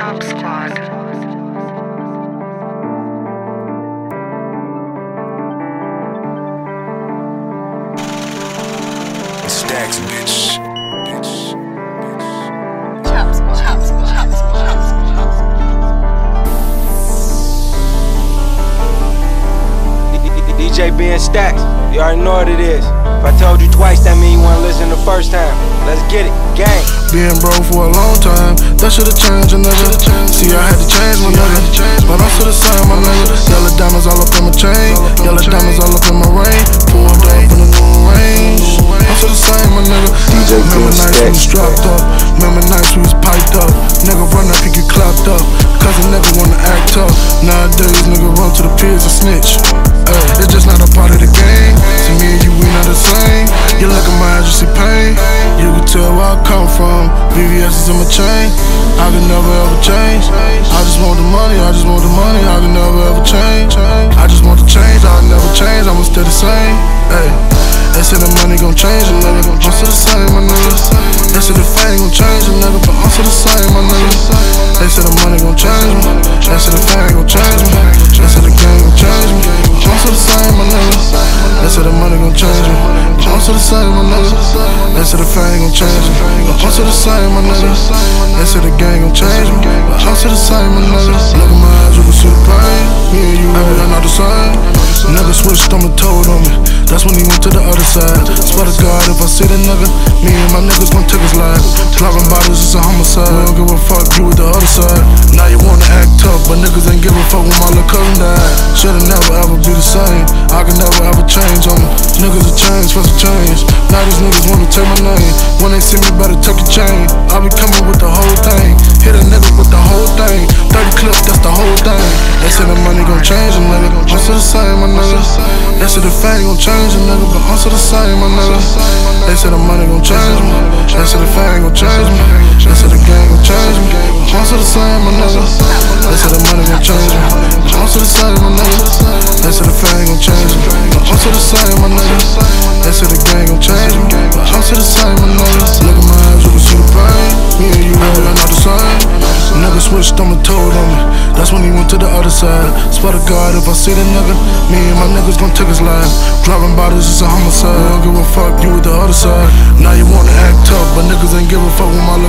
Chop Squad. Stacks, bitch. Bitch. Chop Squad. Chop Squad. Chop Squad. Chop Squad. DJ being stacks. You already know what it is. If I told you twice, that mean you wanna listen the first time. Let's get it, gang. Being broke for a long time, that should've changed, a nigga. See, I had to change, my nigga. But I'm still the same, my nigga. Yellow diamonds all up in my chain, yellow diamonds all up in my ring. Pulled up in the new range. I'm still the same, my nigga. DJ Remember Cool nights we was strapped up. Remember nights we was piped up. Nigga run up, he get clapped up. Cause a nigga wanna act tough. Nowadays, nigga run to the piers and snitch. Ay, it's just not a part of the I come from. VVS is in my chain. I can never ever change. I just want the money, I just want the money. I can never ever change. I just want to change, I'll never change. I'ma stay the same. Hey. They say the money gon' change a nigga, I'm still the same, my nigga. They say the fame gon' change a nigga, but I'm still the same, my nigga. They say the money gon' change me, they say the fame gon' change me, they say the game gon' change me. I'm still the same, my nigga. They say the money gon' change me, I'm still the same, my nigga. They say the fame gon' change me, but I'm still the same, my nigga. They say the game gon' change me, but I'm still the same, my nigga. Look at my eyes, you can see the pain. Me and you, we not the same. Nigga switched on me, told on me. That's when he went to the other side. Swear to God, if I see the nigga, me and my niggas gon' take his life. Dropping bottles is a homicide. We don't give a fuck, you with the other side. Now you wanna act tough, but niggas ain't give a fuck when my little cousin died. Should've never ever be the same. I can never ever change on me. Niggas will change for some change. Now these niggas wanna take my name. When they see me, better tuck your chain. I be coming with the whole thing. Hit a nigga with the whole thing. 30 clips, that's the whole thing. They say the money gon' change a nigga. I'm still the same, my nigga. They say the fame gon' change a nigga, but I'm still the same, my nigga. They say the money gon' change me. They say the fame gon' change me. They say the game gon' change me. On me, told on me. That's when he went to the other side. Swear to God, if I see the nigga, me and my niggas gon' take his life. Dropping bottles is a homicide. We don't give a fuck, you with the other side. Now you wanna act tough, but niggas ain't give a fuck with my.